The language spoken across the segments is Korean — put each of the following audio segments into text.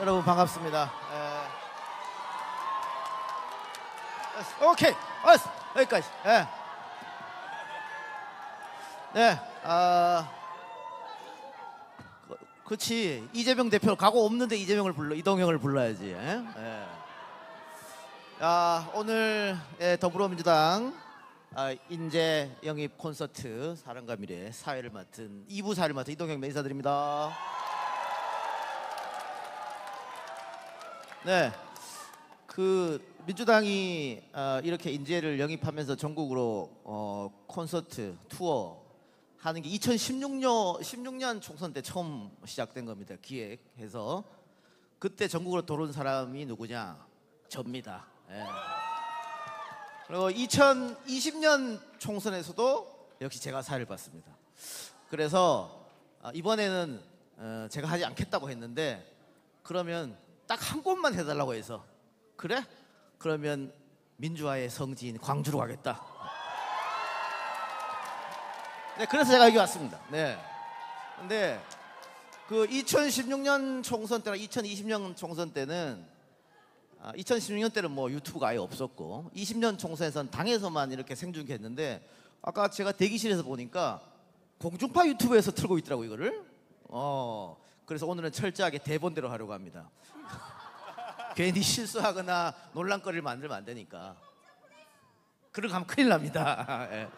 여러분 반갑습니다. 예. 오케이, 알았어. 여기까지. 예. 네, 아, 그- 그렇지. 이재명 대표 각오 없는데 이재명을 불러, 이동형을 불러야지. 예? 예. 아, 오늘 예, 더불어민주당 아, 인재 영입 콘서트 사랑과 미래 사회를 맡은 2부 사회를 맡은 이동형 매 인사드립니다. 네, 그 민주당이 어, 이렇게 인재를 영입하면서 전국으로 어, 콘서트 투어 하는 게 2016년 16년 총선 때 처음 시작된 겁니다. 기획해서 그때 전국으로 돌아온 사람이 누구냐? 접니다. 예. 그리고 2020년 총선에서도 역시 제가 사회를 봤습니다. 그래서 아, 이번에는 어, 제가 하지 않겠다고 했는데 그러면 딱 한 곳만 해달라고 해서 그래? 그러면 민주화의 성지인 광주로 가겠다. 네, 그래서 제가 여기 왔습니다. 네. 근데 그 2016년 총선 때랑 2020년 총선 때는 아, 2016년 때는 뭐 유튜브가 아예 없었고 20년 총선에서는 당에서만 이렇게 생중계했는데 아까 제가 대기실에서 보니까 공중파 유튜브에서 틀고 있더라고 이거를. 어. 그래서 오늘은 철저하게 대본대로 하려고 합니다. 괜히 실수하거나 논란거리를 만들면 안 되니까. 그러고 가면 큰일 납니다. 예.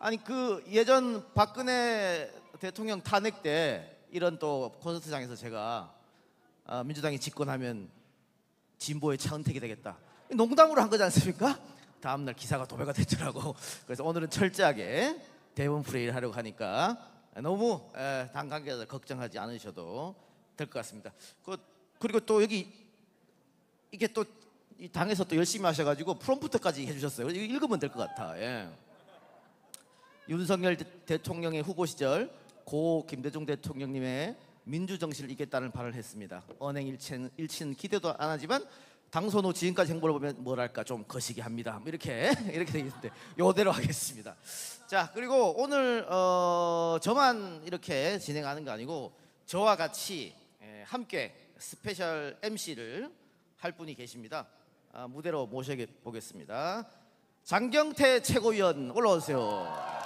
아니 그 예전 박근혜 대통령 탄핵 때 이런 또 콘서트장에서 제가 아, 민주당이 집권하면 진보의 차은택이 되겠다. 농담으로 한 거지 않습니까? 다음날 기사가 도배가 됐더라고. 그래서 오늘은 철저하게 대본 프레이를 하려고 하니까 너무 에, 당 관계자들 걱정하지 않으셔도 될 것 같습니다. 그, 그리고 또 여기 이게 또 이 당에서 또 열심히 하셔가지고 프롬프트까지 해주셨어요. 이거 읽으면 될 것 같아. 예. 윤석열 대- 대통령의 후보 시절 고 김대중 대통령님의 민주 정신을 잇겠다는 발언을 했습니다. 언행 일치는 기대도 안 하지만 당선 후 지금까지 행보를 보면 뭐랄까 좀 거시기 합니다. 뭐 이렇게 이렇게 돼 있는데 요대로 하겠습니다. 자 그리고 오늘 어, 저만 이렇게 진행하는 거 아니고 저와 같이 예, 함께 special MC를 할 분이 계십니다. 아, 무대로 모셔 보겠습니다. 장경태 최고위원 올라오세요.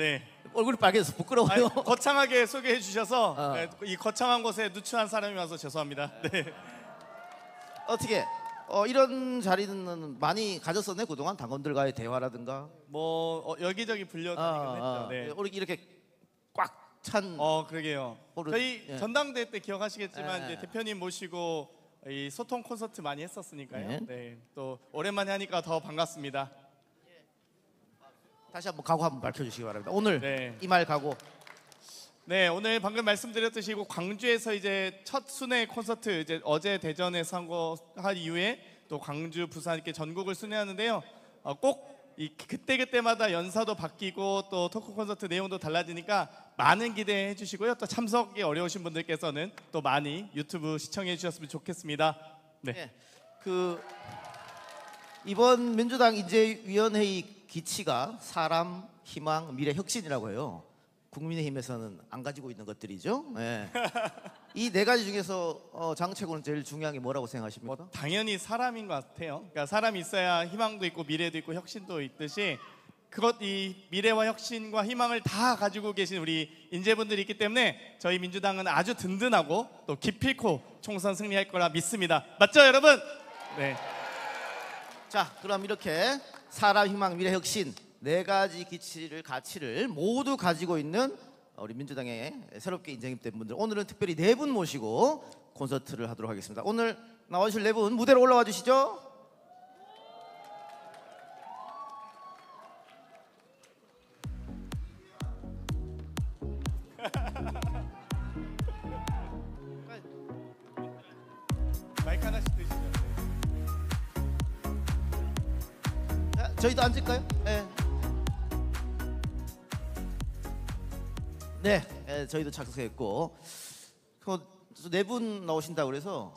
네. 얼굴이 빨개져서 부끄러워요. 아니, 거창하게 소개해 주셔서 어. 네, 이 거창한 곳에 누추한 사람이 와서 죄송합니다. 네. 어떻게 어, 이런 자리는 많이 가졌었네 그동안 당원들과의 대화라든가. 뭐 어, 여기저기 불려 다니긴 했죠. 네. 우리 이렇게 꽉 찬 어 그러게요. 호르- 저희 예. 전당대 때 기억하시겠지만 예. 이제 대표님 모시고 이 소통 콘서트 많이 했었으니까요. 네. 네. 또 오랜만에 하니까 더 반갑습니다. 다시 한번 각오 한번 밝혀주시기 바랍니다. 오늘 네. 이말 각오. 네, 오늘 방금 말씀드렸듯이 그 광주에서 이제 첫 순회 콘서트 이제 어제 대전에서 한 거 한 이후에 또 광주, 부산 이렇게 전국을 순회하는데요. 어, 꼭 이 그때 그때마다 연사도 바뀌고 또 토크 콘서트 내용도 달라지니까 많은 기대해 주시고요. 또 참석이 어려우신 분들께서는 또 많이 유튜브 시청해 주셨으면 좋겠습니다. 네. 예. 그 이번 민주당 인재위원회의 기치가 사람, 희망, 미래, 혁신이라고 해요. 국민의힘에서는 안 가지고 있는 것들이죠. 예. 이네 가지 중에서 어, 장채고는 제일 중요한 게 뭐라고 생각하십니까? 뭐 당연히 사람인 것 같아요. 그러니까 사람이 있어야 희망도 있고 미래도 있고 혁신도 있듯이 그것 이 미래와 혁신과 희망을 다 가지고 계신 우리 인재분들이 있기 때문에 저희 민주당은 아주 든든하고 또 기필코 총선 승리할 거라 믿습니다. 맞죠, 여러분? 네. 자, 그럼 이렇게 사람, 희망, 미래, 혁신 네 가지 기치를 가치를 모두 가지고 있는 우리 민주당의 새롭게 인정된 분들 오늘은 특별히 네 분 모시고 콘서트를 하도록 하겠습니다. 오늘 나와주실 네 분 무대로 올라와 주시죠. 저희도 앉을까요? 네. 네, 예, 저희도 착석했고 네 분 나오신다 그래서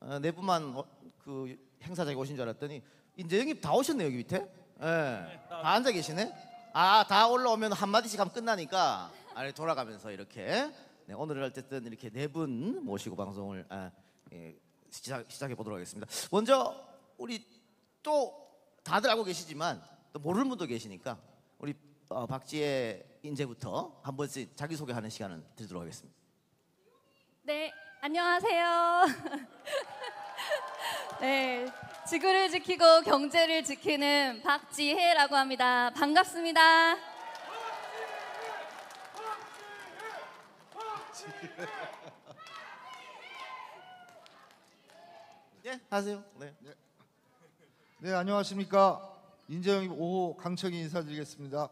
어, 네 분만 어, 그 행사장에 오신 줄 알았더니 이제 형님 다 오셨네 여기 밑에. 예, 다 앉아 계시네. 아 다 올라오면 한 마디씩 하면 끝나니까 아래 돌아가면서 이렇게 네, 오늘은 어쨌든 이렇게 네 분 모시고 방송을 아, 예, 시작 시작해 보도록 하겠습니다. 먼저 우리 또 다들 알고 계시지만 또 모르는 분도 계시니까 우리 어, 박지혜 인재부터 한 번씩 자기 소개하는 시간을 드리도록 하겠습니다. 네, 안녕하세요. 네, 지구를 지키고 경제를 지키는 박지혜라고 합니다. 반갑습니다. 네, 하세요. 네. 네 안녕하십니까 인재영입 5호 강청희 인사드리겠습니다.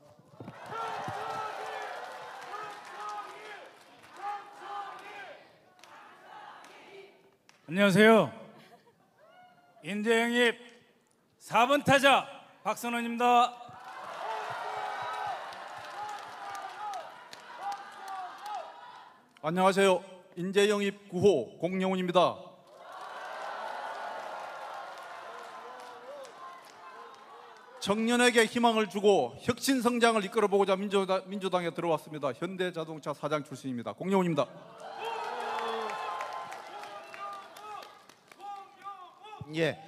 안녕하세요. 인재영입 4번 타자 박선원입니다. 안녕하세요. 인재영입 9호 공영훈입니다. 청년에게 희망을 주고 혁신 성장을 이끌어보고자 민주당, 민주당에 들어왔습니다. 현대자동차 사장 출신입니다. 공영훈입니다. 예.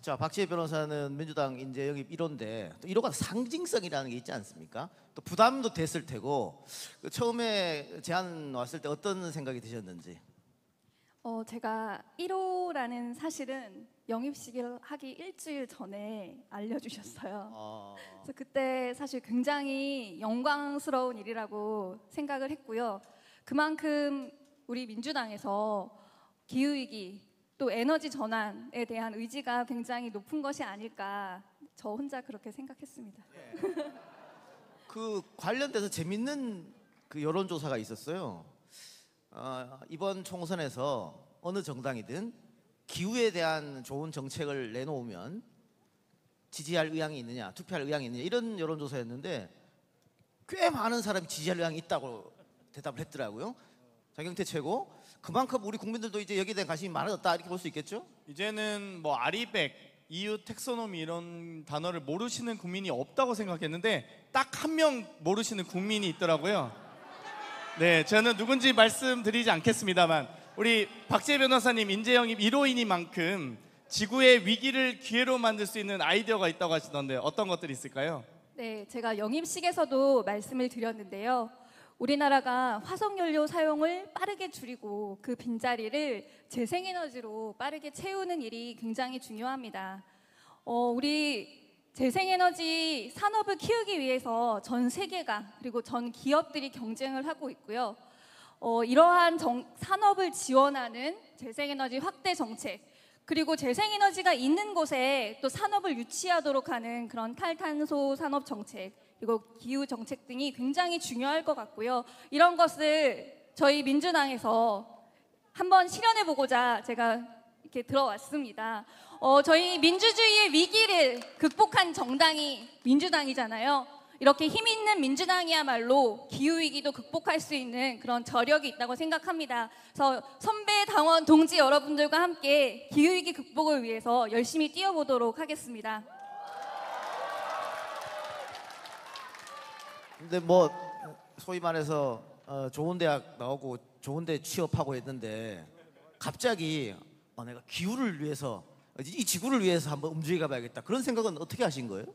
자, 박지혜 변호사는 민주당 인재 영입 1호인데 또 1호가 상징성이라는 게 있지 않습니까? 또 부담도 됐을 테고 그 처음에 제안 왔을 때 어떤 생각이 드셨는지. 어, 제가 1호라는 사실은 영입식을 하기 일주일 전에 알려주셨어요. 어, 그래서 그때 사실 굉장히 영광스러운 일이라고 생각을 했고요. 그만큼 우리 민주당에서 기후위기 또 에너지 전환에 대한 의지가 굉장히 높은 것이 아닐까 저 혼자 그렇게 생각했습니다. 그 관련돼서 재밌는 그 여론조사가 있었어요. 어, 이번 총선에서 어느 정당이든 기후에 대한 좋은 정책을 내놓으면 지지할 의향이 있느냐, 투표할 의향이 있느냐 이런 여론조사였는데 꽤 많은 사람이 지지할 의향이 있다고 대답을 했더라고요. 장경태 최고. 그만큼 우리 국민들도 이제 여기에 대한 관심이 많아졌다 이렇게 볼 수 있겠죠? 이제는 뭐 아리백, EU 텍소노미 이런 단어를 모르시는 국민이 없다고 생각했는데 딱 한 명 모르시는 국민이 있더라고요. 네, 저는 누군지 말씀드리지 않겠습니다만 우리 박재 변호사님 인재영입 1호인이만큼 지구의 위기를 기회로 만들 수 있는 아이디어가 있다고 하시던데 어떤 것들이 있을까요? 네, 제가 영입식에서도 말씀을 드렸는데요. 우리나라가 화석연료 사용을 빠르게 줄이고 그 빈자리를 재생에너지로 빠르게 채우는 일이 굉장히 중요합니다. 어, 우리 재생에너지 산업을 키우기 위해서 전 세계가 그리고 전 기업들이 경쟁을 하고 있고요. 어, 이러한 정- 산업을 지원하는 재생에너지 확대 정책 그리고 재생에너지가 있는 곳에 또 산업을 유치하도록 하는 그런 탈탄소 산업 정책 그리고 기후 정책 등이 굉장히 중요할 것 같고요. 이런 것을 저희 민주당에서 한번 실현해 보고자 제가 이렇게 들어왔습니다. 어, 저희 민주주의의 위기를 극복한 정당이 민주당이잖아요. 이렇게 힘 있는 민주당이야말로 기후 위기도 극복할 수 있는 그런 저력이 있다고 생각합니다. 그래서 선배 당원 동지 여러분들과 함께 기후 위기 극복을 위해서 열심히 뛰어보도록 하겠습니다. 근데 뭐 소위 말해서 어, 좋은 대학 나오고 좋은 데 취업하고 했는데 갑자기 어, 내가 기후를 위해서 이 지구를 위해서 한번 움직여 봐야겠다 그런 생각은 어떻게 하신 거예요?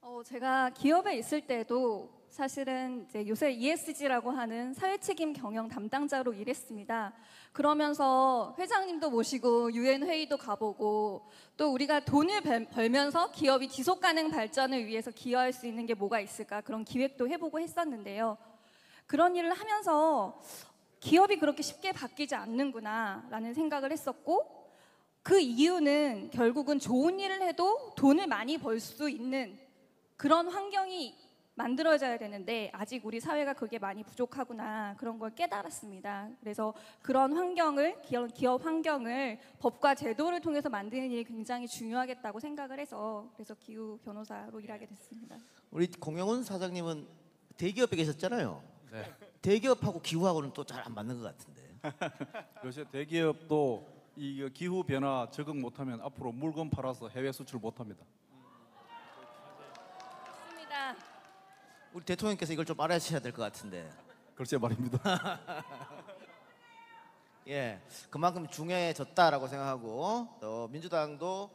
어, 제가 기업에 있을 때도 사실은 이제 요새 ESG라고 하는 사회 책임 경영 담당자로 일했습니다. 그러면서 회장님도 모시고 유엔 회의도 가보고 또 우리가 돈을 벌- 벌면서 기업이 지속 가능 발전을 위해서 기여할 수 있는 게 뭐가 있을까 그런 기획도 해보고 했었는데요. 그런 일을 하면서 기업이 그렇게 쉽게 바뀌지 않는구나라는 생각을 했었고 그 이유는 결국은 좋은 일을 해도 돈을 많이 벌 수 있는 그런 환경이 만들어져야 되는데 아직 우리 사회가 그게 많이 부족하구나 그런 걸 깨달았습니다. 그래서 그런 환경을 기업, 기업 환경을 법과 제도를 통해서 만드는 일이 굉장히 중요하겠다고 생각을 해서 그래서 기후 변호사로 일하게 됐습니다. 우리 공영훈 사장님은 대기업에 계셨잖아요. 네. 대기업하고 기후하고는 또 잘 안 맞는 것 같은데. 요새 대기업도 이 기후 변화 적응 못하면 앞으로 물건 팔아서 해외 수출 못합니다. 맞습니다. 우리 대통령께서 이걸 좀 알아주셔야 될 것 같은데. 글쎄 말입니다. 예, 그만큼 중요해졌다라고 생각하고 또 민주당도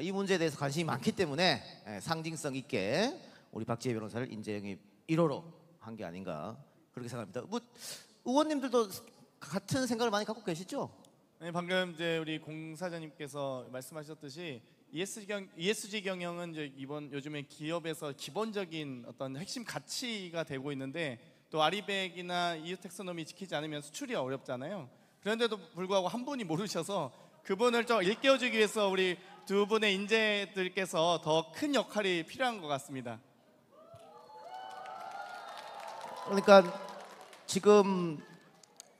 이 문제에 대해서 관심이 많기 때문에 예, 상징성 있게 우리 박지혜 변호사를 인재영입 1호로 한 게 아닌가 그렇게 생각합니다. 뭐 의원님들도 같은 생각을 많이 갖고 계시죠? 네, 방금 이제 우리 공사장님께서 말씀하셨듯이 ESG, 경, ESG 경영은 이제 이번 요즘에 기업에서 기본적인 어떤 핵심 가치가 되고 있는데 또 아리백이나 EU 텍소노미 지키지 않으면 수출이 어렵잖아요. 그런데도 불구하고 한 분이 모르셔서 그분을 좀 일깨워주기 위해서 우리 두 분의 인재들께서 더 큰 역할이 필요한 것 같습니다. 그러니까 지금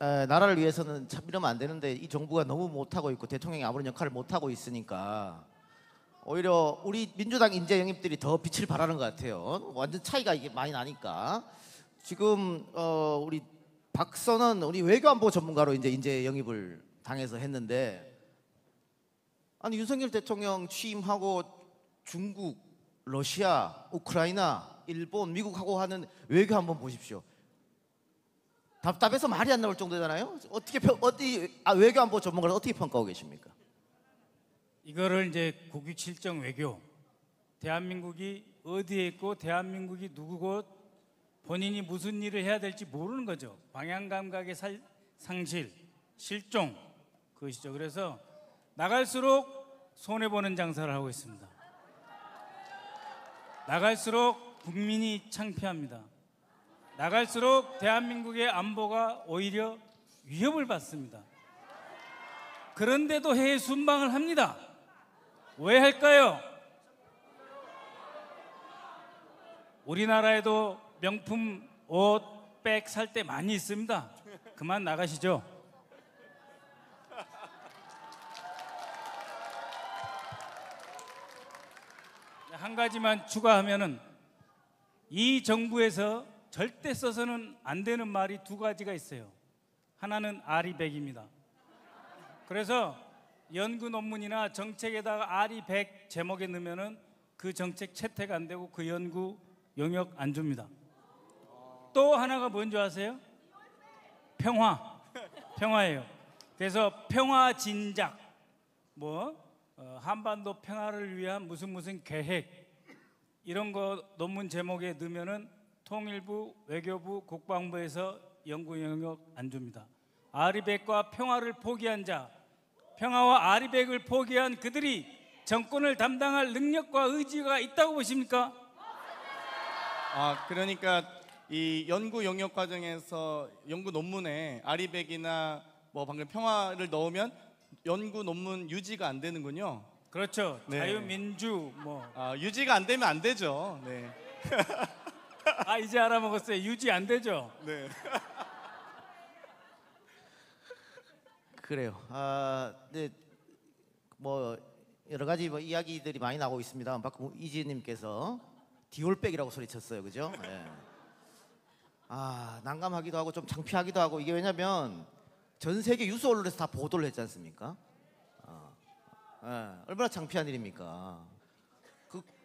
에, 나라를 위해서는 참 이러면 안 되는데 이 정부가 너무 못하고 있고 대통령이 아무런 역할을 못하고 있으니까 오히려 우리 민주당 인재 영입들이 더 빛을 발하는 것 같아요. 완전 차이가 이게 많이 나니까 지금 어, 우리 박선은 우리 외교안보 전문가로 이제 인재 영입을 당해서 했는데 아니 윤석열 대통령 취임하고 중국, 러시아, 우크라이나, 일본, 미국하고 하는 외교 한번 보십시오. 답답해서 말이 안 나올 정도잖아요. 어떻게 평, 어디 아, 외교안보 전문가를 어떻게 평가하고 계십니까? 이거를 이제 국익 실정 외교. 대한민국이 어디에 있고 대한민국이 누구고 본인이 무슨 일을 해야 될지 모르는 거죠. 방향 감각의 살- 상실, 실종 그것이죠. 그래서 나갈수록 손해 보는 장사를 하고 있습니다. 나갈수록 국민이 창피합니다. 나갈수록 대한민국의 안보가 오히려 위협을 받습니다. 그런데도 해외 순방을 합니다. 왜 할까요? 우리나라에도 명품 옷, 백 살 때 많이 있습니다. 그만 나가시죠. 한 가지만 추가하면은 이 정부에서 절대 써서는 안 되는 말이 두 가지가 있어요. 하나는 아리백입니다. 그래서 연구 논문이나 정책에다가 아리 100 제목에 넣으면은 그 정책 채택 안 되고 그 연구 용역 안 줍니다. 또 하나가 뭔지 아세요? 평화. 평화예요. 그래서 평화 진작 뭐 어, 한반도 평화를 위한 무슨 무슨 계획 이런 거 논문 제목에 넣으면은 통일부, 외교부, 국방부에서 연구 영역 안 줍니다. 아리백과 평화를 포기한 자, 평화와 아리백을 포기한 그들이 정권을 담당할 능력과 의지가 있다고 보십니까? 아 그러니까 이 연구 영역 과정에서 연구 논문에 아리백이나 뭐 방금 평화를 넣으면 연구 논문 유지가 안 되는군요. 그렇죠. 네. 자유민주 뭐. 아 유지가 안 되면 안 되죠. 네. 아 이제 알아먹었어요. 유지 안 되죠. 네. 그래요. 아, 네, 뭐 여러 가지 뭐 이야기들이 많이 나오고 있습니다. 방금 이지혜님께서 디올백이라고 소리쳤어요, 그죠? 예. 아, 난감하기도 하고 좀 창피하기도 하고 이게 왜냐면 전 세계 유수 언론에서 다 보도를 했지 않습니까? 아, 예, 얼마나 창피한 일입니까?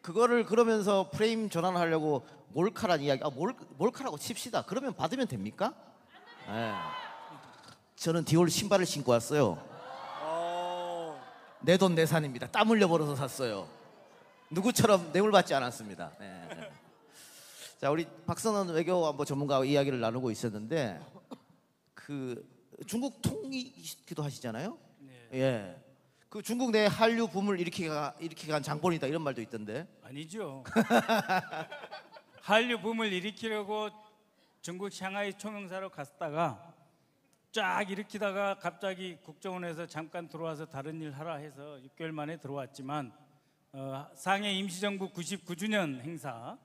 그 그거를 그러면서 프레임 전환하려고 몰카란 이야기, 아, 몰 몰카라고 칩시다. 그러면 받으면 됩니까? 예. 저는 디올 신발을 신고 왔어요. 내 돈 내산입니다. 땀 흘려 벌어서 샀어요. 누구처럼 뇌물 받지 않았습니다. 네, 네. 자, 우리 박선원 외교 안보 전문가와 이야기를 나누고 있었는데 그 중국 통이기도 하시잖아요. 예. 그 중국 내 한류 붐을 일으키게 한 장본이다 이런 말도 있던데. 아니죠. 한류 붐을 일으키려고 중국 상하이 총영사로 갔다가 쫙 일으키다가 갑자기 국정원에서 잠깐 들어와서 다른 일 하라 해서 6개월 만에 들어왔지만 어, 상해 임시정부 99주년 행사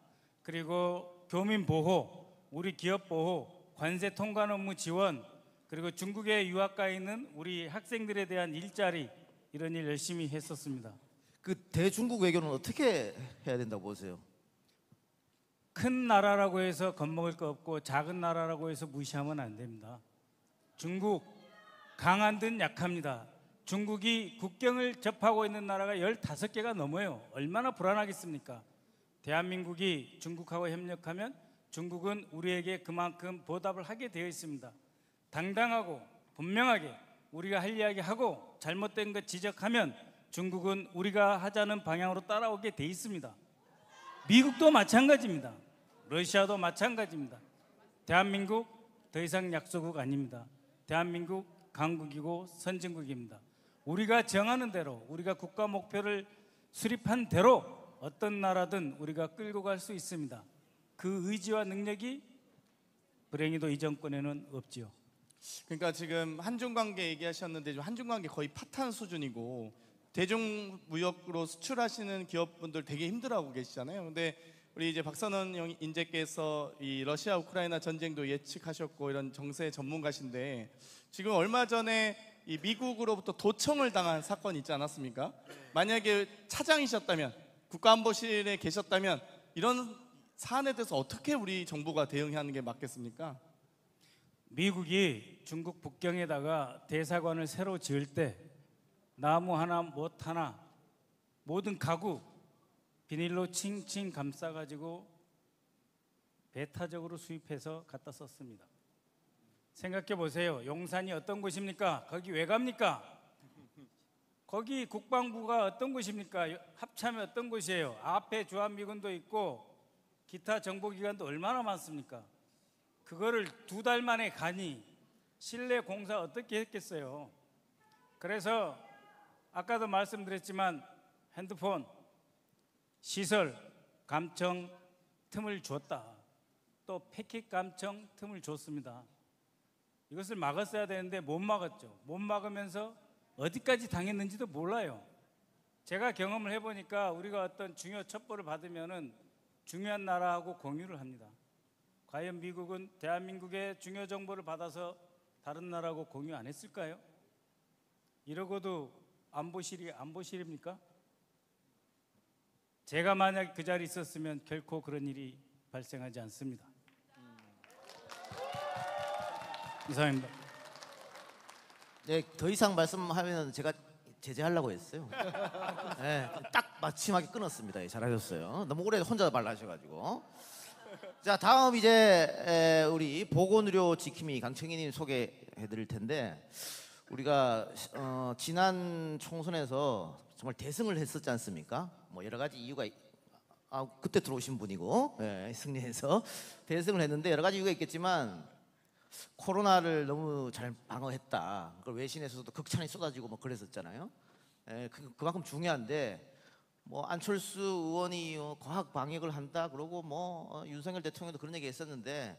그리고 교민 보호, 우리 기업 보호, 관세 통관 업무 지원 그리고 중국에 유학 가 있는 우리 학생들에 대한 일자리 이런 일 열심히 했었습니다. 그 대중국 외교는 어떻게 해야 된다고 보세요? 큰 나라라고 해서 겁먹을 거 없고 작은 나라라고 해서 무시하면 안 됩니다. 중국 강한 듯 약합니다. 중국이 국경을 접하고 있는 나라가 15개가 넘어요. 얼마나 불안하겠습니까? 대한민국이 중국하고 협력하면 중국은 우리에게 그만큼 보답을 하게 되어 있습니다. 당당하고 분명하게 우리가 할 이야기 하고 잘못된 것 지적하면 중국은 우리가 하자는 방향으로 따라오게 돼 있습니다. 미국도 마찬가지입니다. 러시아도 마찬가지입니다. 대한민국 더 이상 약소국 아닙니다. 대한민국 강국이고 선진국입니다. 우리가 정하는 대로 우리가 국가 목표를 수립한 대로 어떤 나라든 우리가 끌고 갈 수 있습니다. 그 의지와 능력이 불행히도 이 정권에는 없지요. 그러니까 지금 한중 관계 얘기하셨는데 한중 관계 거의 파탄 수준이고 대중 무역으로 수출하시는 기업분들 되게 힘들어하고 계시잖아요. 근데 우리 이제 박선원 영- 인재께서 이 러시아 우크라이나 전쟁도 예측하셨고 이런 정세 전문가신데 지금 얼마 전에 이 미국으로부터 도청을 당한 사건 있지 않았습니까? 만약에 차장이셨다면 국가안보실에 계셨다면 이런 사안에 대해서 어떻게 우리 정부가 대응하는 게 맞겠습니까? 미국이 중국 북경에다가 대사관을 새로 지을 때 나무 하나 못 하나 모든 가구 비닐로 칭칭 감싸 가지고 배타적으로 수입해서 갖다 썼습니다. 생각해 보세요. 용산이 어떤 곳입니까? 거기 왜 갑니까? 거기 국방부가 어떤 곳입니까? 합참이 어떤 곳이에요? 앞에 주한미군도 있고 기타 정보기관도 얼마나 많습니까? 그거를 두 달 만에 가니 실내 공사 어떻게 했겠어요? 그래서 아까도 말씀드렸지만 핸드폰 시설 감청 틈을 줬다. 또 패킷 감청 틈을 줬습니다. 이것을 막았어야 되는데 못 막았죠. 못 막으면서 어디까지 당했는지도 몰라요. 제가 경험을 해보니까 우리가 어떤 중요 첩보를 받으면은 중요한 나라하고 공유를 합니다. 과연 미국은 대한민국의 중요 정보를 받아서 다른 나라하고 공유 안 했을까요? 이러고도 안보실이 안보실입니까? 제가 만약 그 자리에 있었으면 결코 그런 일이 발생하지 않습니다. 이상입니다. 네, 더 이상 말씀하면 제가 제재하려고 했어요. 네, 딱 마침하게 끊었습니다. 예, 잘하셨어요. 너무 오래 혼자 말하셔가지고. 자, 다음 이제 에, 우리 보건의료 지킴이 강청희님 소개해드릴 텐데 우리가 어, 지난 총선에서 정말 대승을 했었지 않습니까? 뭐 여러 가지 이유가 있- 아 그때 들어오신 분이고 예, 승리해서 대승을 했는데 여러 가지 이유가 있겠지만 코로나를 너무 잘 방어했다. 그걸 외신에서도 극찬이 쏟아지고 뭐 그랬었잖아요. 에, 그, 그만큼 중요한데 뭐 안철수 의원이 어, 과학 방역을 한다 그러고 뭐 어, 윤석열 대통령도 그런 얘기 했었는데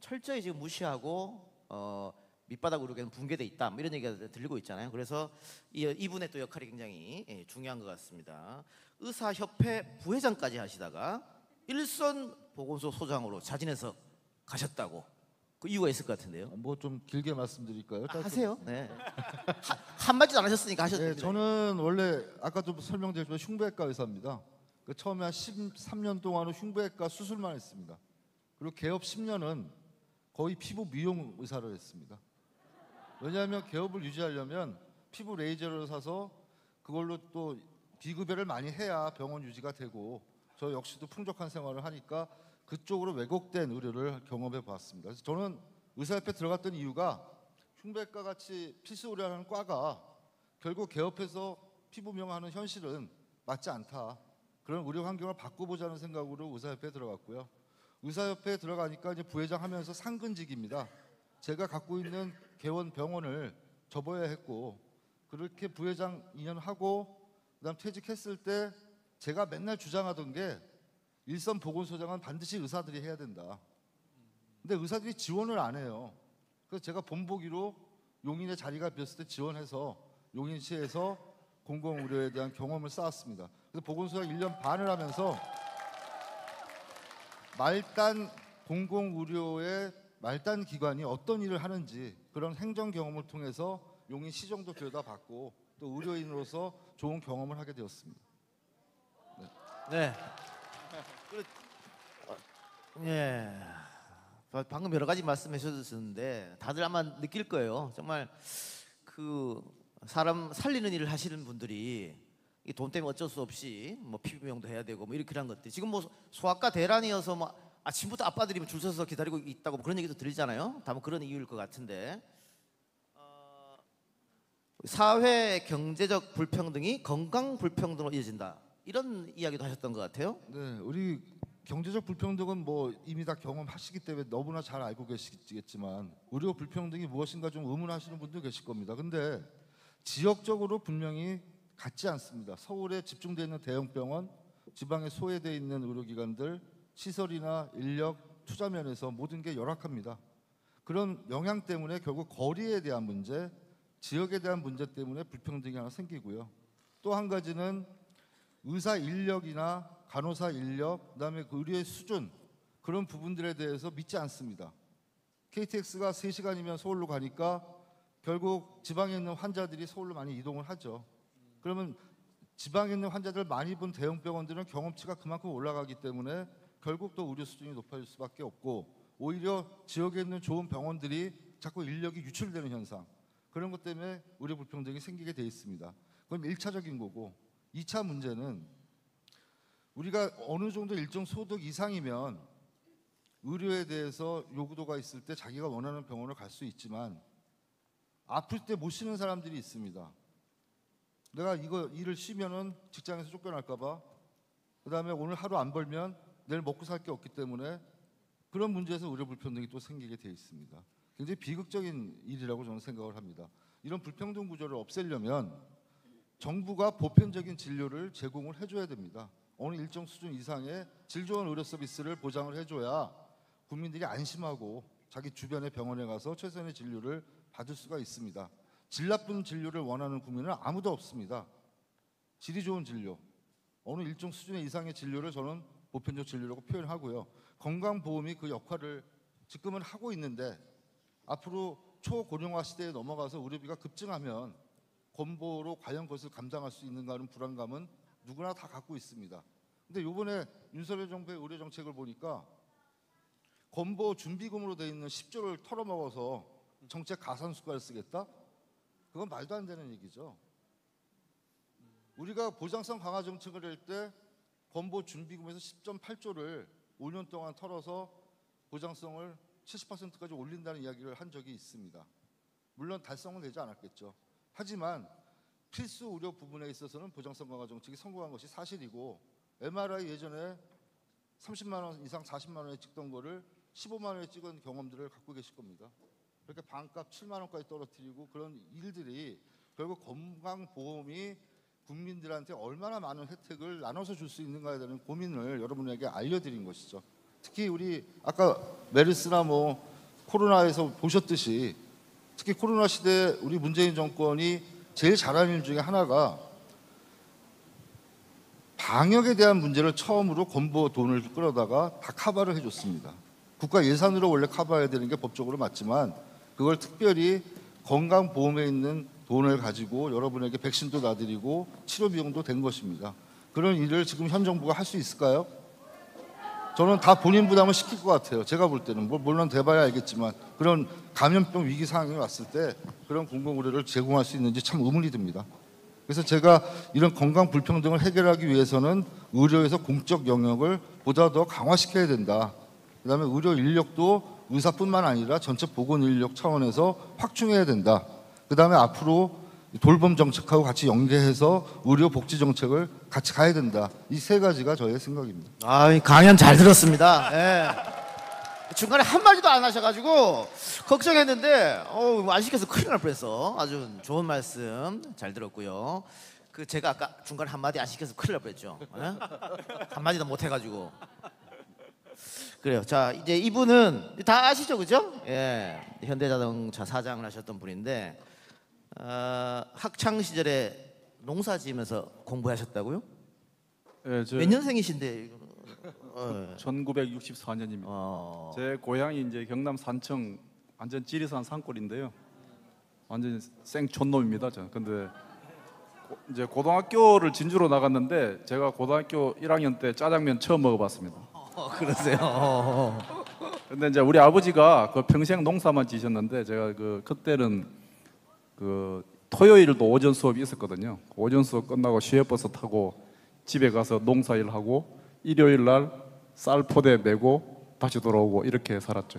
철저히 지금 무시하고 어, 밑바닥 의료계는 붕괴돼 있다 뭐 이런 얘기가 들리고 있잖아요. 그래서 이, 이분의 또 역할이 굉장히 예, 중요한 것 같습니다. 의사협회 부회장까지 하시다가 일선 보건소 소장으로 자진해서 가셨다고 그 이유가 있을 것 같은데요. 뭐 좀 길게 말씀드릴까요? 아, 하세요. 네. 하- 한마디도 안 하셨으니까 하셔도 네. 저는 원래 아까 좀 설명드렸지만 흉부외과 의사입니다. 그 처음에 한 13년 동안은 흉부외과 수술만 했습니다. 그리고 개업 10년은 거의 피부 미용 의사를 했습니다. 왜냐하면 개업을 유지하려면 피부 레이저를 사서 그걸로 또 비급여를 많이 해야 병원 유지가 되고 저 역시도 풍족한 생활을 하니까 그쪽으로 왜곡된 의료를 경험해 보았습니다. 그래서 저는 의사협회 들어갔던 이유가 흉부외과 같이 필수 의료하는 과가 결국 개업해서 피부 미용하는 현실은 맞지 않다. 그런 의료 환경을 바꿔보자는 생각으로 의사협회에 들어갔고요. 의사협회에 들어가니까 이제 부회장 하면서 상근직입니다. 제가 갖고 있는 개원 병원을 접어야 했고 그렇게 부회장 2년 하고 그다음 퇴직했을 때 제가 맨날 주장하던 게 일선 보건소장은 반드시 의사들이 해야 된다. 근데 의사들이 지원을 안 해요. 그래서 제가 본보기로 용인에 자리가 비었을 때 지원해서 용인시에서 공공 의료에 대한 경험을 쌓았습니다. 그래서 보건소가 1년 반을 하면서 말단 공공 의료의 말단 기관이 어떤 일을 하는지 그런 행정 경험을 통해서 용인 시정도 들여다봤고 또 의료인으로서 좋은 경험을 하게 되었습니다. 네. 그, 어, 예. 바- 방금 여러 가지 말씀해 주셨는데 다들 아마 느낄 거예요. 정말 그 사람 살리는 일을 하시는 분들이 이 돈 때문에 어쩔 수 없이 뭐 피부 미용도 해야 되고 뭐 이렇게 한 것들. 지금 뭐 소아과 대란이어서 뭐 아침부터 아빠들이 줄 서서 기다리고 있다고 뭐 그런 얘기도 들리잖아요. 다만 그런 이유일 것 같은데 어, 사회 경제적 불평등이 건강 불평등으로 이어진다 이런 이야기도 하셨던 것 같아요. 네, 우리 경제적 불평등은 뭐 이미 다 경험하시기 때문에 너무나 잘 알고 계시겠지만 의료 불평등이 무엇인가 좀 의문하시는 분도 계실 겁니다. 근데 지역적으로 분명히 같지 않습니다. 서울에 집중되어 있는 대형 병원, 지방에 소외되어 있는 의료기관들, 시설이나 인력, 투자 면에서 모든 게 열악합니다. 그런 영향 때문에 결국 거리에 대한 문제, 지역에 대한 문제 때문에 불평등이 하나 생기고요. 또 한 가지는 의사 인력이나 간호사 인력, 그다음에 그 의료의 수준 그런 부분들에 대해서 믿지 않습니다. KTX가 3시간이면 서울로 가니까 결국 지방에 있는 환자들이 서울로 많이 이동을 하죠. 그러면 지방에 있는 환자들 많이 본 대형 병원들은 경험치가 그만큼 올라가기 때문에 결국 또 의료 수준이 높아질 수밖에 없고 오히려 지역에 있는 좋은 병원들이 자꾸 인력이 유출되는 현상 그런 것 때문에 의료 불평등이 생기게 돼 있습니다. 그럼 1차적인 거고 2차 문제는 우리가 어느 정도 일정 소득 이상이면 의료에 대해서 요구도가 있을 때 자기가 원하는 병원을 갈 수 있지만 아플 때 못 쉬는 사람들이 있습니다. 내가 이거 일을 쉬면은 직장에서 쫓겨날까봐 그다음에 오늘 하루 안 벌면 내일 먹고 살 게 없기 때문에 그런 문제에서 의료 불평등이 또 생기게 돼 있습니다. 굉장히 비극적인 일이라고 저는 생각을 합니다. 이런 불평등 구조를 없애려면 정부가 보편적인 진료를 제공을 해줘야 됩니다. 어느 일정 수준 이상의 질 좋은 의료 서비스를 보장을 해줘야 국민들이 안심하고 자기 주변의 병원에 가서 최선의 진료를 받을 수가 있습니다. 질 나쁜 진료를 원하는 국민은 아무도 없습니다. 질이 좋은 진료, 어느 일정 수준의 이상의 진료를 저는 보편적 진료라고 표현하고요. 건강보험이 그 역할을 지금은 하고 있는데 앞으로 초고령화 시대에 넘어가서 의료비가 급증하면 건보로 과연 그것을 감당할 수 있는가 하는 불안감은 누구나 다 갖고 있습니다. 근데 이번에 윤석열 정부의 의료 정책을 보니까 건보 준비금으로 돼 있는 10조를 털어먹어서 정책 가산수가를 쓰겠다? 그건 말도 안 되는 얘기죠. 우리가 보장성 강화 정책을 할 때 건보 준비금에서 10.8조를 5년 동안 털어서 보장성을 70%까지 올린다는 이야기를 한 적이 있습니다. 물론 달성은 되지 않았겠죠. 하지만 필수 의료 부분에 있어서는 보장성 강화 정책이 성공한 것이 사실이고 MRI 예전에 30만 원 이상 40만 원에 찍던 거를 15만 원에 찍은 경험들을 갖고 계실 겁니다. 그렇게 반값 7만 원까지 떨어뜨리고 그런 일들이 결국 건강보험이 국민들한테 얼마나 많은 혜택을 나눠서 줄 수 있는가에 대한 고민을 여러분에게 알려드린 것이죠. 특히 우리 아까 메르스나 뭐 코로나에서 보셨듯이 특히 코로나 시대에 우리 문재인 정권이 제일 잘한 일 중에 하나가 방역에 대한 문제를 처음으로 건보 돈을 끌어다가 다 커버를 해줬습니다. 국가 예산으로 원래 커버해야 되는 게 법적으로 맞지만 그걸 특별히 건강보험에 있는 돈을 가지고 여러분에게 백신도 놔드리고 치료 비용도 된 것입니다. 그런 일을 지금 현 정부가 할 수 있을까요? 저는 다 본인 부담을 시킬 것 같아요. 제가 볼 때는 뭐 물론 돼봐야 알겠지만 그런 감염병 위기 상황이 왔을 때 그런 공공 의료를 제공할 수 있는지 참 의문이 듭니다. 그래서 제가 이런 건강 불평등을 해결하기 위해서는 의료에서 공적 영역을 보다 더 강화시켜야 된다. 그다음에 의료 인력도 의사뿐만 아니라 전체 보건 인력 차원에서 확충해야 된다. 그다음에 앞으로 돌봄 정책하고 같이 연계해서 의료 복지 정책을 같이 가야 된다. 이 세 가지가 저의 생각입니다. 아, 강연 잘 들었습니다. 예. 중간에 한 마디도 안 하셔가지고 걱정했는데 어, 안 시켜서 큰일 날 뻔했어. 아주 좋은 말씀 잘 들었고요. 그 제가 아까 중간에 한 마디 안 시켜서 큰일 날 뻔했죠. 예? 한 마디도 못 해가지고. 그래요. 자 이제 이분은 다 아시죠, 그죠? 예, 현대자동차 사장을 하셨던 분인데 어, 학창 시절에 농사 지으면서 공부하셨다고요? 예, 저 몇 년생이신데? 어, 1964년입니다. 어, 제 고향이 이제 경남 산청 완전 지리산 산골인데요. 완전 생촌놈입니다. 저는. 근데 고- 이제 고등학교를 진주로 나갔는데 제가 고등학교 1학년 때 짜장면 처음 먹어봤습니다. 어, 그러세요. 어, 어. 근데 이제 우리 아버지가 그 평생 농사만 지셨는데 제가 그 그때는 그 토요일도 오전 수업이 있었거든요. 오전 수업 끝나고 시외버스 타고 집에 가서 농사일 하고 일요일 날 쌀 포대 메고 다시 돌아오고 이렇게 살았죠.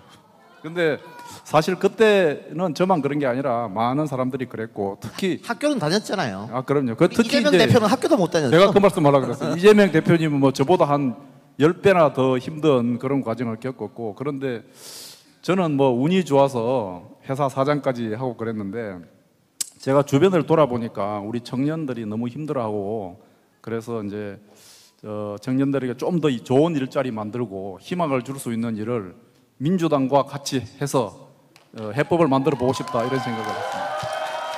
근데 사실 그때는 저만 그런 게 아니라 많은 사람들이 그랬고 특히 학교는 다녔잖아요. 아 그럼요. 그 특히 이재명 대표는 학교도 못 다녔죠. 제가 그 말씀 하려고 그랬어요. 이재명 대표님은 뭐 저보다 한 10배나 더 힘든 그런 과정을 겪었고 그런데 저는 뭐 운이 좋아서 회사 사장까지 하고 그랬는데 제가 주변을 돌아보니까 우리 청년들이 너무 힘들어하고 그래서 이제 저 청년들에게 좀 더 좋은 일자리 만들고 희망을 줄 수 있는 일을 민주당과 같이 해서 어, 해법을 만들어 보고 싶다 이런 생각을 했습니다.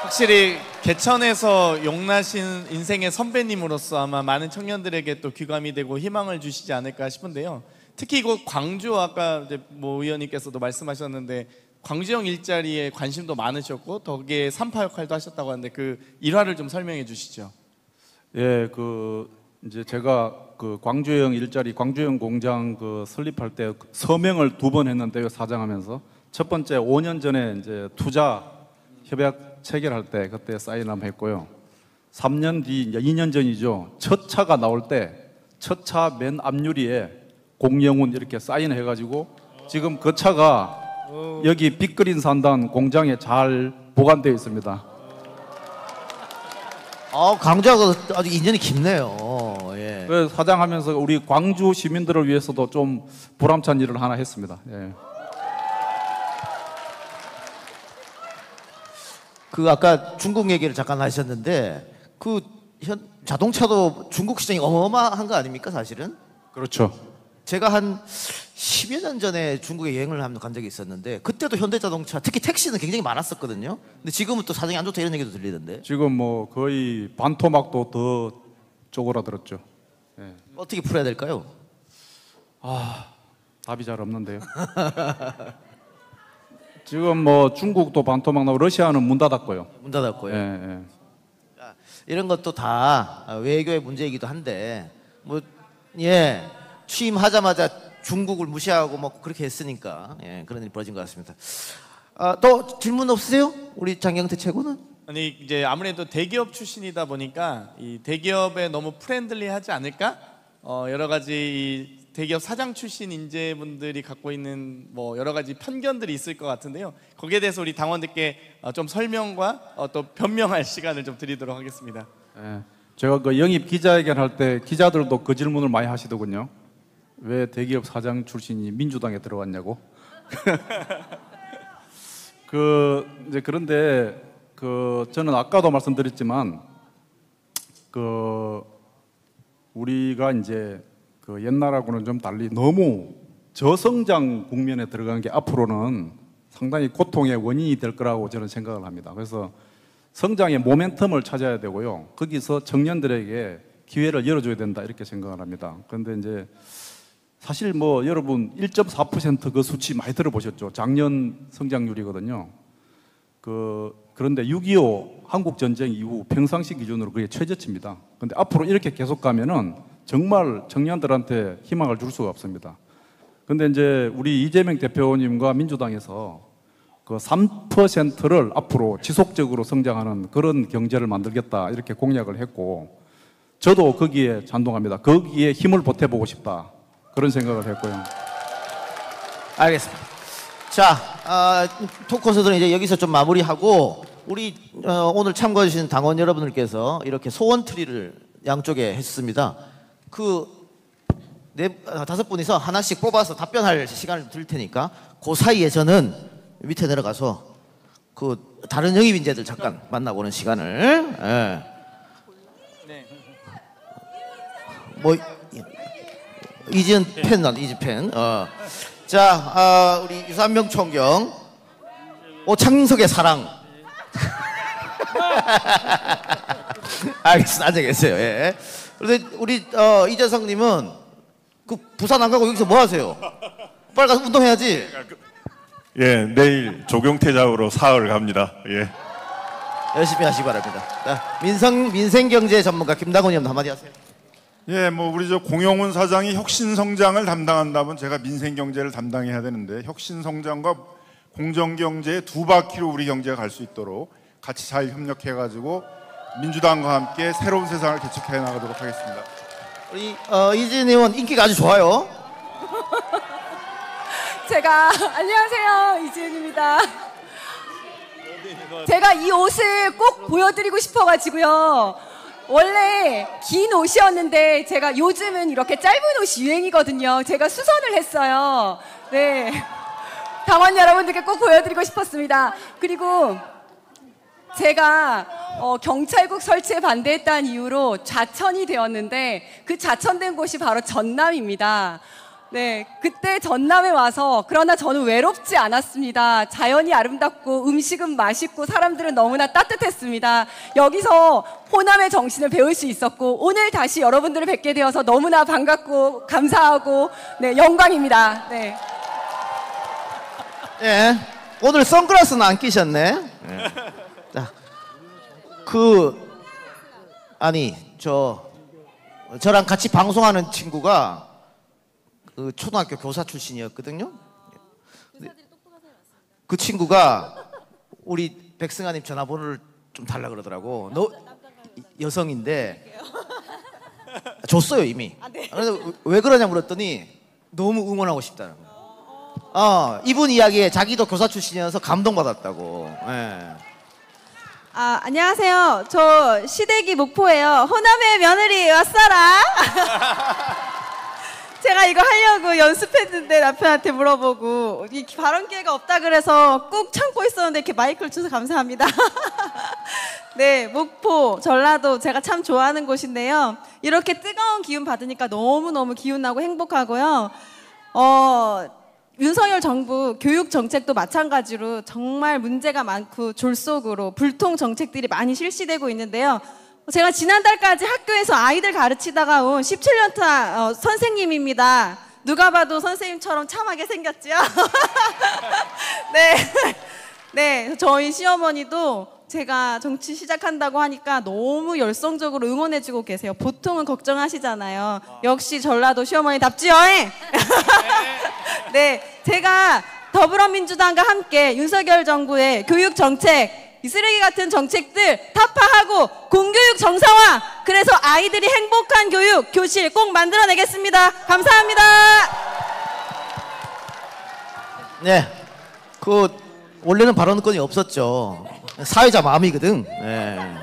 확실히 개천에서 용나신 인생의 선배님으로서 아마 많은 청년들에게 또 귀감이 되고 희망을 주시지 않을까 싶은데요. 특히 이곳 광주 아까 뭐 의원님께서도 말씀하셨는데 광주형 일자리에 관심도 많으셨고 거기에 산파 역할도 하셨다고 하는데 그 일화를 좀 설명해 주시죠. 예, 그 이제 제가 그 광주형 일자리 광주형 공장 그 설립할 때 서명을 두 번 했는데요 사장하면서 첫 번째 5년 전에 이제 투자 협약 체결할 때 그때 사인 한번 했고요. 3년 뒤 이제 2년 전이죠. 첫 차가 나올 때 첫 차 맨 앞유리에 공영훈 이렇게 사인해 가지고 지금 그 차가 여기 빅그린 산단 공장에 잘 보관되어 있습니다. 아, 광주하고 아주 인연이 깊네요. 예. 그 사장하면서 우리 광주 시민들을 위해서도 좀 보람찬 일을 하나 했습니다. 예. 그 아까 중국 얘기를 잠깐 하셨는데 그 현, 자동차도 중국 시장이 어마어마한 거 아닙니까 사실은? 그렇죠. 제가 한 10여 년 전에 중국에 여행을 간 적이 있었는데 그때도 현대자동차 특히 택시는 굉장히 많았었거든요. 근데 지금은 또 사정이 안 좋다 이런 얘기도 들리던데 지금 뭐 거의 반토막도 더 쪼그라들었죠. 예. 어떻게 풀어야 될까요? 답이 잘 없는데요. 지금 뭐 중국도 반토막 나고 러시아는 문 닫았고요. 문 닫았고요. 예, 예. 이런 것도 다 외교의 문제이기도 한데 뭐 예 취임하자마자 중국을 무시하고 뭐 그렇게 했으니까 예 그런 일이 벌어진 것 같습니다. 아, 또 질문 없으세요? 우리 장경태 최고는? 아니 이제 아무래도 대기업 출신이다 보니까 이 대기업에 너무 프렌들리하지 않을까? 어, 여러 가지 이 대기업 사장 출신 인재분들이 갖고 있는 뭐 여러 가지 편견들이 있을 것 같은데요. 거기에 대해서 우리 당원들께 어, 좀 설명과 어, 또 변명할 시간을 좀 드리도록 하겠습니다. 예. 제가 그 영입 기자회견 할 때 기자들도 그 질문을 많이 하시더군요. 왜 대기업 사장 출신이 민주당에 들어왔냐고. 그 이제 그런데 그 저는 아까도 말씀드렸지만 그 우리가 이제 그 옛날하고는 좀 달리 너무 저성장 국면에 들어간 게 앞으로는 상당히 고통의 원인이 될 거라고 저는 생각을 합니다. 그래서 성장의 모멘텀을 찾아야 되고요. 거기서 청년들에게 기회를 열어줘야 된다 이렇게 생각을 합니다. 그런데 이제 사실 뭐 여러분 1.4%그 수치 많이 들어보셨죠? 작년 성장률이거든요. 그 그런데 6.25 한국 전쟁 이후 평상시 기준으로 그게 최저치입니다. 근데 앞으로 이렇게 계속 가면은 정말 청년들한테 희망을 줄 수가 없습니다. 근데 이제 우리 이재명 대표님과 민주당에서 그 3%를 앞으로 지속적으로 성장하는 그런 경제를 만들겠다 이렇게 공약을 했고 저도 거기에 찬동합니다. 거기에 힘을 보태보고 싶다 그런 생각을 했고요. 알겠습니다. 자, 아, 토크 콘서트는 이제 여기서 좀 마무리하고 우리 어, 오늘 참가해 주신 당원 여러분들께서 이렇게 소원 트리를 양쪽에 했습니다. 그 네, 아, 다섯 분이서 하나씩 뽑아서 답변할 시간을 드릴 테니까 그 사이에 저는 밑에 내려가서 그 다른 영입 인재들 잠깐 만나보는 시간을 예. 네. 뭐 이지은 팬 난 이지 팬. 어. 자, 아, 우리 유산명 총경 오창석의 사랑. 알겠습니다. 앉아 계세요. 예. 그런데 우리 어, 이재성님은 그 부산 안 가고 여기서 뭐 하세요? 빨리 가서 운동해야지. 예, 내일 조경태작으로 사흘 갑니다. 예. 열심히 하시기 바랍니다. 자, 민성 민생 경제 전문가 김다곤 의원 한마디 하세요. 예, 뭐 우리 저 공영훈 사장이 혁신 성장을 담당한다면 제가 민생 경제를 담당해야 되는데 혁신 성장과 공정 경제의 두 바퀴로 우리 경제가 갈 수 있도록 같이 잘 협력해 가지고 민주당과 함께 새로운 세상을 개척해 나가도록 하겠습니다. 우리 어, 이진 의원 인기가 아주 좋아요. 제가 안녕하세요 이지은입니다. 제가 이 옷을 꼭 보여드리고 싶어가지고요. 원래 긴 옷이었는데 제가 요즘은 이렇게 짧은 옷이 유행이거든요. 제가 수선을 했어요. 네. 당원 여러분들께 꼭 보여드리고 싶었습니다. 그리고 제가 어, 경찰국 설치에 반대했다는 이유로 좌천이 되었는데 그 좌천된 곳이 바로 전남입니다. 네, 그때 전남에 와서 그러나 저는 외롭지 않았습니다. 자연이 아름답고 음식은 맛있고 사람들은 너무나 따뜻했습니다. 여기서 호남의 정신을 배울 수 있었고 오늘 다시 여러분들을 뵙게 되어서 너무나 반갑고 감사하고 네, 영광입니다. 네. 예. 오늘 선글라스는 안 끼셨네. 예. 자, 그 아니 저 저랑 같이 방송하는 친구가 그 초등학교 교사 출신이었거든요. 그 친구가 우리 백승아님 전화번호를 좀 달라 그러더라고. 너 여성인데 줬어요 이미. 그래서 왜 그러냐 물었더니 너무 응원하고 싶다는 거야. 어, 이분 이야기에 자기도 교사 출신이어서 감동받았다고. 예. 아, 안녕하세요. 저 시댁이 목포예요. 호남의 며느리 왔어라. 제가 이거 하려고 연습했는데 남편한테 물어보고 이 발언 기회가 없다 그래서 꾹 참고 있었는데 이렇게 마이크를 주셔서 감사합니다. 네, 목포, 전라도 제가 참 좋아하는 곳인데요. 이렇게 뜨거운 기운 받으니까 너무너무 기운 나고 행복하고요. 어, 윤석열 정부 교육 정책도 마찬가지로 정말 문제가 많고 졸속으로 불통 정책들이 많이 실시되고 있는데요. 제가 지난달까지 학교에서 아이들 가르치다가 온 17년차 어, 선생님입니다. 누가 봐도 선생님처럼 참하게 생겼죠? 네. 네, 저희 시어머니도 제가 정치 시작한다고 하니까 너무 열성적으로 응원해주고 계세요. 보통은 걱정하시잖아요. 역시 전라도 시어머니답지요? 네, 제가 더불어민주당과 함께 윤석열 정부의 교육 정책, 이 쓰레기 같은 정책들 타파하고 공교육 정상화, 그래서 아이들이 행복한 교육, 교실 꼭 만들어내겠습니다. 감사합니다. 네. 그 원래는 발언권이 없었죠. 사회자 마음이거든. 네.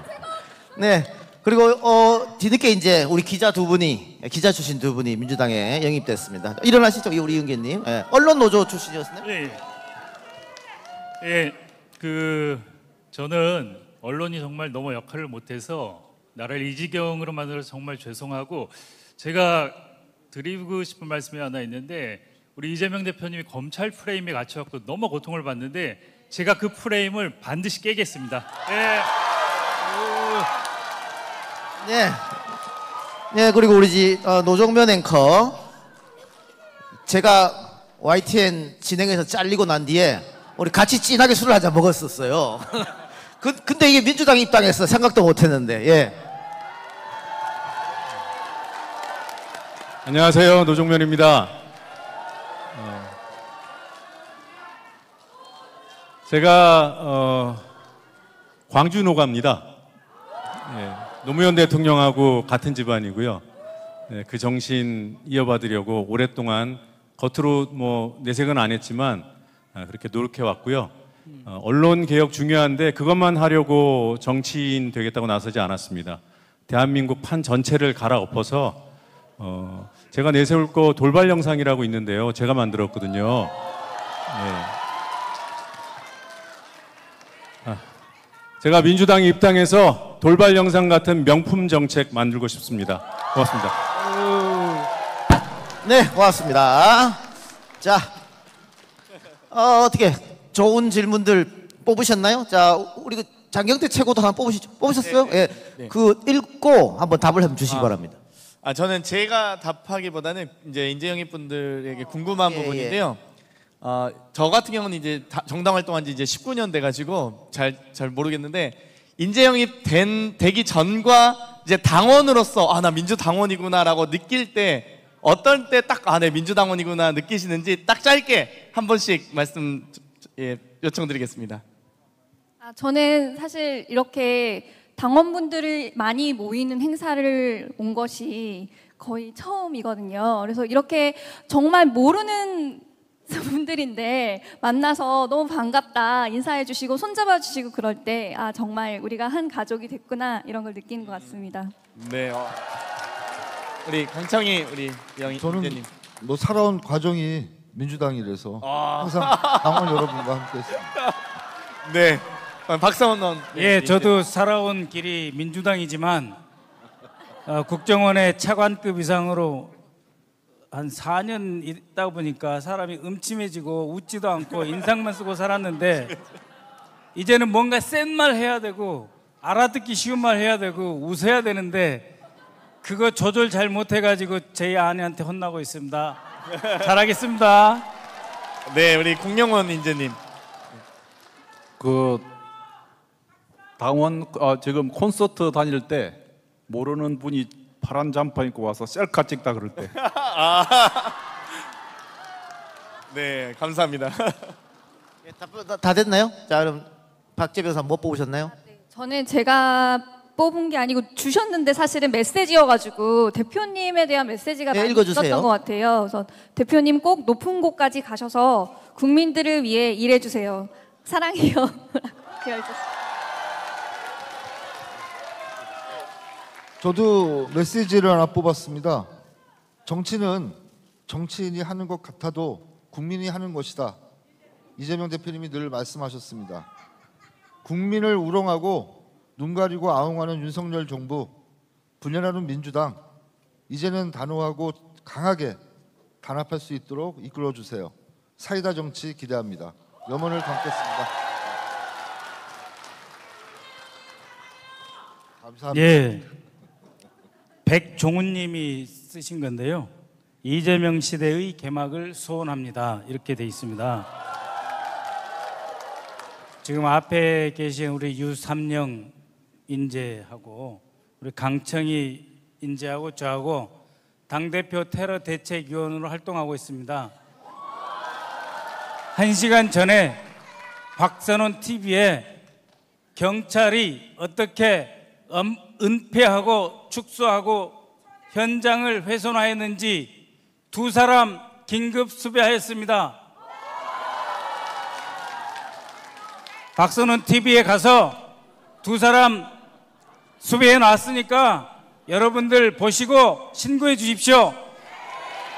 네. 그리고 어 뒤늦게 이제 우리 기자 두 분이 기자 출신 두 분이 민주당에 영입됐습니다. 일어나시죠, 우리 의원님. 예. 언론 노조 출신이었나요? 예. 예. 그 저는 언론이 정말 너무 역할을 못해서 나라를 이 지경으로 만들어서 정말 죄송하고 제가 드리고 싶은 말씀이 하나 있는데 우리 이재명 대표님이 검찰 프레임에 갇혀갖고 너무 고통을 받는데 제가 그 프레임을 반드시 깨겠습니다. 예. 네. 네, 그리고 우리 지 어, 노정면 앵커 제가 YTN 진행해서 잘리고 난 뒤에 우리 같이 진하게 술을 한 잔 먹었었어요. 그, 근데 이게 민주당 입당해서 생각도 못 했는데, 예. 안녕하세요. 노종면입니다. 어, 제가 어, 광주 노가입니다. 예, 노무현 대통령하고 같은 집안이고요. 예, 그 정신 이어받으려고 오랫동안 겉으로 뭐 내색은 안 했지만 아, 그렇게 노력해 왔고요. 어, 언론 개혁 중요한데 그것만 하려고 정치인 되겠다고 나서지 않았습니다. 대한민국 판 전체를 갈아엎어서 어, 제가 내세울 거 돌발 영상이라고 있는데요. 제가 만들었거든요. 예. 아, 제가 민주당에 입당해서 돌발 영상 같은 명품 정책 만들고 싶습니다. 고맙습니다. 네, 고맙습니다. 자, 어, 어떻게 좋은 질문들 뽑으셨나요? 자, 우리 그 장경태 최고도 하나 뽑으시죠. 뽑으셨어요? 예. 그 읽고 한번 답을 한번 주시기 아. 바랍니다. 아 저는 제가 답하기보다는 이제 인재영입 분들에게 궁금한 예, 부분인데요. 어, 저 같은 경우는 이제 다- 정당 활동한 지 이제 19년 돼 가지고 잘 잘 모르겠는데 인재영입 된 되기 전과 이제 당원으로서 아 나 민주당원이구나라고 느낄 때 어떨 때딱 아 네 민주당원이구나 느끼시는지 딱 짧게 한 번씩 말씀 예, 요청드리겠습니다. 아, 저는 사실 이렇게 당원분들이 많이 모이는 행사를 온 것이 거의 처음이거든요. 그래서 이렇게 정말 모르는 분들인데 만나서 너무 반갑다 인사해 주시고 손잡아 주시고 그럴 때 아 정말 우리가 한 가족이 됐구나 이런 걸 느끼는 것 같습니다. 네. 어. 우리 강청희 우리 영희 저는 인재님. 뭐 살아온 과정이 민주당이라서 아. 항상 당원 여러분과 함께했습니다. 네. 어, 박상원. 네, 예, 인재. 저도 살아온 길이 민주당이지만 어, 국정원의 차관급 이상으로 한 4년 있다 보니까 사람이 음침해지고 웃지도 않고 인상만 쓰고 살았는데 이제는 뭔가 센 말 해야 되고 알아듣기 쉬운 말 해야 되고 웃어야 되는데 그거 조절 잘 못해가지고 제 아내한테 혼나고 있습니다. 잘하겠습니다. 네, 우리 공영원 인재님. 그 당원 아, 지금 콘서트 다닐 때 모르는 분이 파란 잠바 입고 와서 셀카 찍다 그럴 때 네, 감사합니다. 예, 다, 다- 다 됐나요? 자 그럼 박재 변호사 못 뽑으셨나요? 저는 제가 뽑은 게 아니고 주셨는데 사실은 메시지여가지고 대표님에 대한 메시지가 네, 많이 읽어주세요. 있었던 것 같아요. 그래서 대표님 꼭 높은 곳까지 가셔서 국민들을 위해 일해주세요. 사랑해요. 되어 있었어요. 저도 메시지를 하나 뽑았습니다. 정치는 정치인이 하는 것 같아도 국민이 하는 것이다. 이재명 대표님이 늘 말씀하셨습니다. 국민을 우롱하고 눈 가리고 아웅하는 윤석열 정부, 분열하는 민주당, 이제는 단호하고 강하게 단합할 수 있도록 이끌어 주세요. 사이다 정치 기대합니다. 염원을 담겠습니다. 감사합니다. 예. 백종훈 님이 쓰신 건데요. 이재명 시대의 개막을 소원합니다. 이렇게 돼 있습니다. 지금 앞에 계신 우리 유삼영 인재하고 우리 강청희 인재하고 저하고 당 대표 테러 대책위원으로 활동하고 있습니다. 한 시간 전에 박선원 TV에 경찰이 어떻게 엄- 은폐하고 축소하고 현장을 훼손하였는지 두 사람 긴급 수배하였습니다. 박선원 TV에 가서 두 사람 수배해 놨으니까 여러분들 보시고 신고해 주십시오.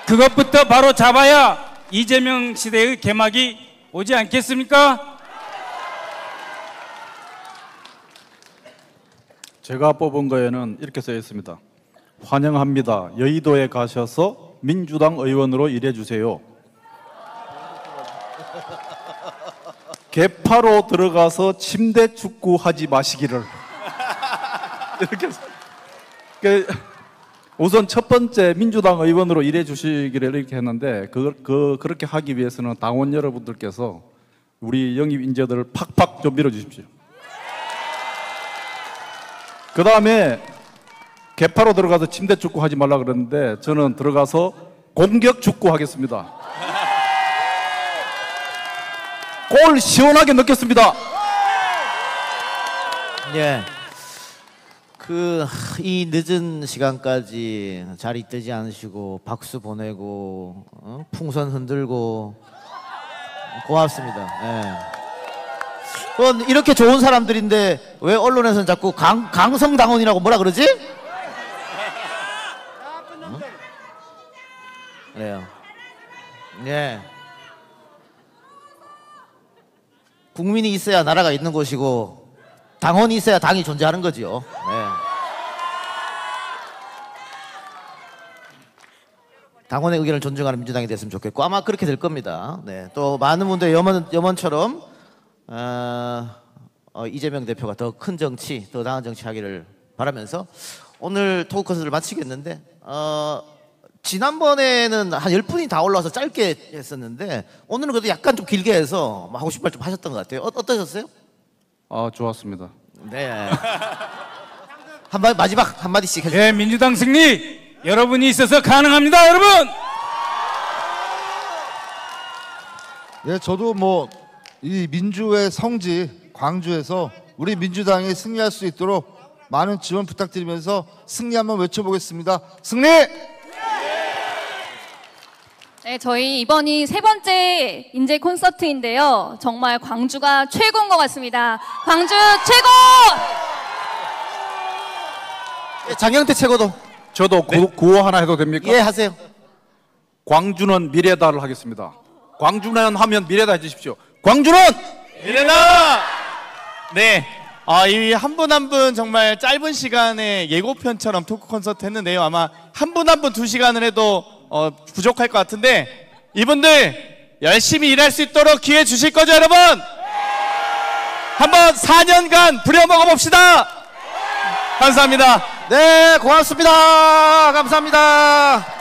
그것부터 바로 잡아야 이재명 시대의 개막이 오지 않겠습니까? 제가 뽑은 거에는 이렇게 써 있습니다. 환영합니다. 여의도에 가셔서 민주당 의원으로 일해 주세요. 개파로 들어가서 침대 축구 하지 마시기를. 이렇게 써- 그 우선 첫 번째 민주당 의원으로 일해 주시기를 이렇게 했는데 그, 그 그렇게 하기 위해서는 당원 여러분들께서 우리 영입 인재들을 팍팍 좀 밀어 주십시오. 그 다음에 개파로 들어가서 침대 축구 하지 말라 그랬는데 저는 들어가서 공격 축구 하겠습니다. 골 시원하게 넣겠습니다. 예. 그 이 늦은 시간까지 자리 뜨지 않으시고 박수 보내고 어? 풍선 흔들고 고맙습니다. 예. 이렇게 좋은 사람들인데 왜 언론에서는 자꾸 강, 강성 당원이라고 뭐라 그러지? 어? 그래요. 예. 국민이 있어야 나라가 있는 곳이고 당원이 있어야 당이 존재하는 거지요. 네. 당원의 의견을 존중하는 민주당이 됐으면 좋겠고 아마 그렇게 될 겁니다. 네. 또 많은 분들 염원 염원처럼 어, 어, 이재명 대표가 더 큰 정치, 더 나은 정치하기를 바라면서 오늘 토크 콘서트를 마치겠는데 어, 지난번에는 한 10분이 다 올라와서 짧게 했었는데 오늘은 그래도 약간 좀 길게 해서 뭐 하고 싶은 말 좀 하셨던 것 같아요. 어, 어떠셨어요? 아 좋았습니다. 네. 한마 마지막 한 마디씩 해주세요. 예, 민주당 승리 여러분이 있어서 가능합니다, 여러분. 네, 저도 뭐 이 민주의 성지 광주에서 우리 민주당이 승리할 수 있도록 많은 지원 부탁드리면서 승리 한번 외쳐보겠습니다. 승리! 네, 저희 이번이 세 번째 인재 콘서트인데요. 정말 광주가 최고인 것 같습니다. 광주 최고! 예, 장영태 최고도 저도 구, 구호 하나 해도 됩니까? 예 하세요. 광주는 미래다를 하겠습니다. 광주는 하면 미래다 해주십시오. 광주는 이래나 네. 아, 이 한 분 한 분 정말 짧은 시간에 예고편처럼 토크 콘서트 했는데요. 아마 한 분 한 분 두 시간을 해도 어, 부족할 것 같은데 이분들 열심히 일할 수 있도록 기회 주실 거죠, 여러분? 한번 4년간 부려먹어 봅시다. 감사합니다. 네 고맙습니다. 감사합니다.